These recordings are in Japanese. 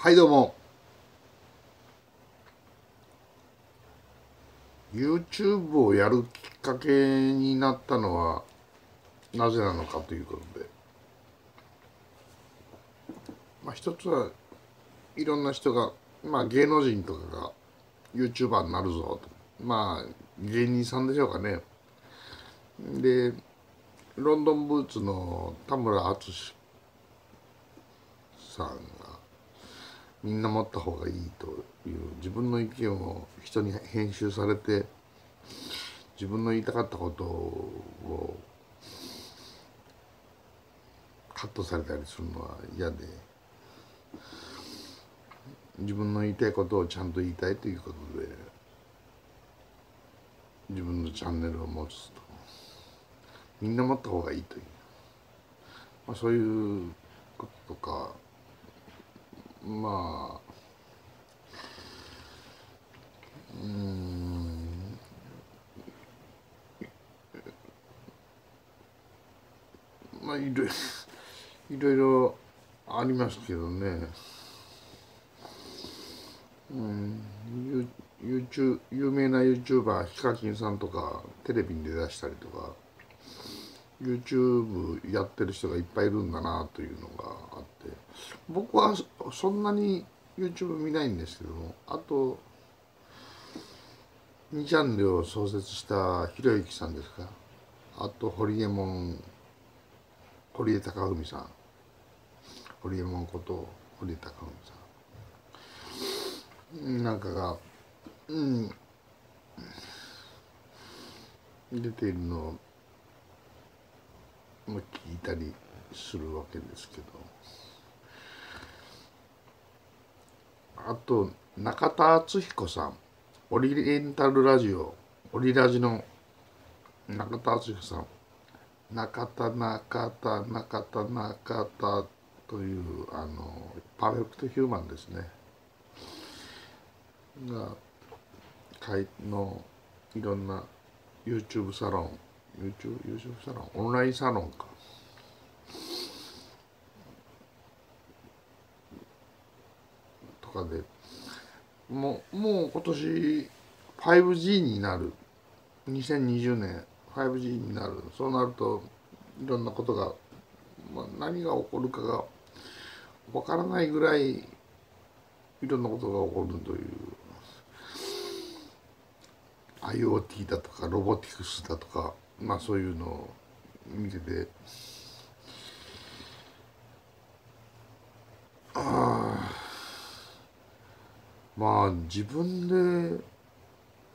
はいどうも。YouTube をやるきっかけになったのはなぜなのかということで。まあ一つはいろんな人がまあ芸能人とかが YouTuber になるぞと。まあ芸人さんでしょうかね。でロンドンブーツの田村淳さんがみんな持った方がいいという自分の意見を人に編集されて自分の言いたかったことをカットされたりするのは嫌で自分の言いたいことをちゃんと言いたいということで自分のチャンネルを持つとみんな持った方がいいという、まあ、そういうこととかまあうん。まあいろいろいろありますけどね。うん。ユーチュ有名な YouTuber ヒカキンさんとかテレビに出だしたりとか。YouTube やってる人がいっぱいいるんだなというのがあって僕はそんなに YouTube 見ないんですけどもあと2チャンネルを創設したひろゆきさんですかあと堀江門堀江貴文さん堀江門こと堀江貴文さんなんかがうん出ているのを聞いたりするわけですけど。あと中田敦彦さん。オリエンタルラジオ。オリラジの中田敦彦さん。中田中田中田中田というあのパーフェクトヒューマンですね。が会のいろんな YouTube サロン YouTube, YouTube サロンオンラインサロンか。とかで。もうもう今年 5G になる。2020年 5G になる。そうなるといろんなことが、まあ、何が起こるかがわからないぐらいいろんなことが起こるという。IoT だとかロボティクスだとか。まあそういうのを見てて。ああまあ自分で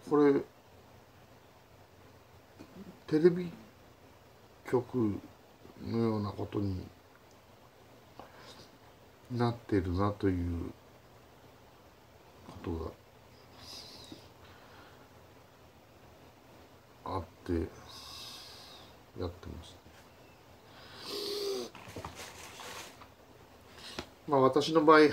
これテレビ局のようなことになってるなということがあって。やってます。まあ私の場合